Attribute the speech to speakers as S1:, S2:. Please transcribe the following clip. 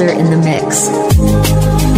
S1: Are in the mix.